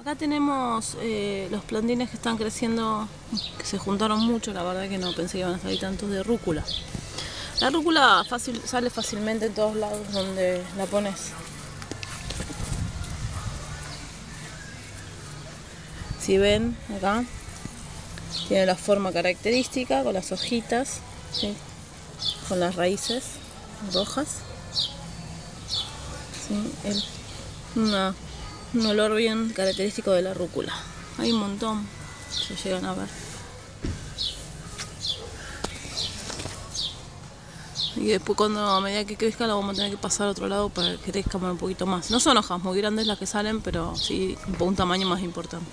Acá tenemos eh, los plantines que están creciendo, que se juntaron mucho, la verdad que no pensé que iban a salir tantos de rúcula. La rúcula sale fácilmente en todos lados donde la pones. Si ven acá, tiene la forma característica con las hojitas, con las raíces rojas. ¿sí? El, una un olor bien característico de la rúcula. Hay un montón, se llegan a ver. Y después cuando a medida que crezca la vamos a tener que pasar a otro lado para que crezca un poquito más. No son hojas muy grandes las que salen, pero sí un tamaño más importante.